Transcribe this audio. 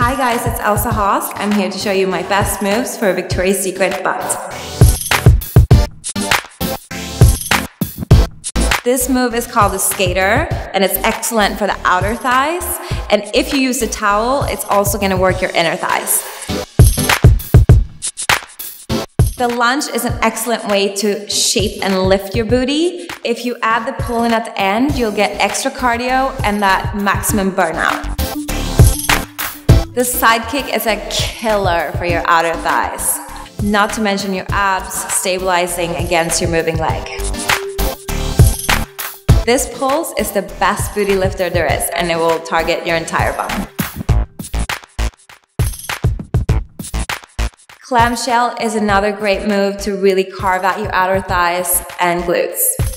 Hi guys, it's Elsa Hosk. I'm here to show you my best moves for a Victoria's Secret butt. This move is called a skater and it's excellent for the outer thighs. And if you use a towel, it's also gonna work your inner thighs. The lunge is an excellent way to shape and lift your booty. If you add the pull in at the end, you'll get extra cardio and that maximum burnout. The side kick is a killer for your outer thighs, not to mention your abs stabilizing against your moving leg. This pulse is the best booty lifter there is and it will target your entire bum. Clamshell is another great move to really carve out your outer thighs and glutes.